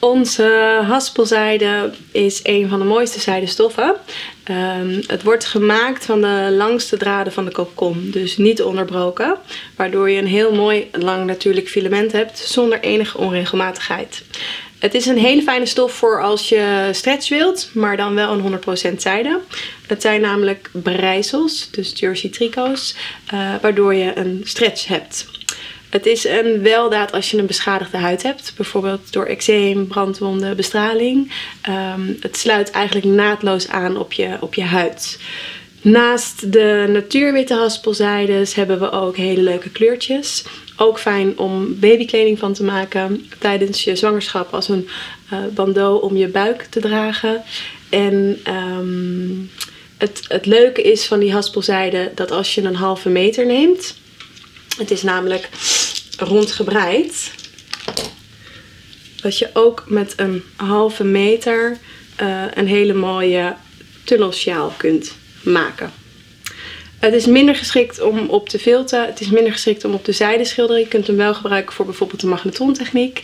Onze haspelzijde is een van de mooiste zijdestoffen. Um, het wordt gemaakt van de langste draden van de kokon, dus niet onderbroken. Waardoor je een heel mooi lang natuurlijk filament hebt zonder enige onregelmatigheid. Het is een hele fijne stof voor als je stretch wilt, maar dan wel een 100% zijde. Het zijn namelijk breisels, dus jersey tricots, uh, waardoor je een stretch hebt. Het is een weldaad als je een beschadigde huid hebt. Bijvoorbeeld door eczeem, brandwonden, bestraling. Um, het sluit eigenlijk naadloos aan op je, op je huid. Naast de natuurwitte haspelzijdes hebben we ook hele leuke kleurtjes. Ook fijn om babykleding van te maken tijdens je zwangerschap als een uh, bandeau om je buik te dragen. En um, het, het leuke is van die haspelzijde dat als je een halve meter neemt, het is namelijk rondgebreid. Dat je ook met een halve meter uh, een hele mooie tunnelsjaal kunt maken. Het is minder geschikt om op te filten. Het is minder geschikt om op de zijde schilderen. Je kunt hem wel gebruiken voor bijvoorbeeld de magnetontechniek.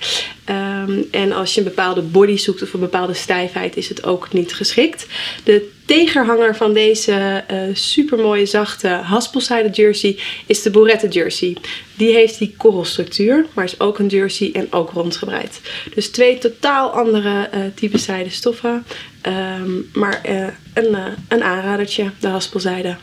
Um, en als je een bepaalde body zoekt of een bepaalde stijfheid is het ook niet geschikt. De tegenhanger van deze uh, super mooie zachte haspelzijde jersey is de bourrette jersey. Die heeft die korrelstructuur, maar is ook een jersey en ook rondgebreid. Dus twee totaal andere uh, type zijde stoffen. Um, maar uh, een, een aanradertje, de haspelzijde.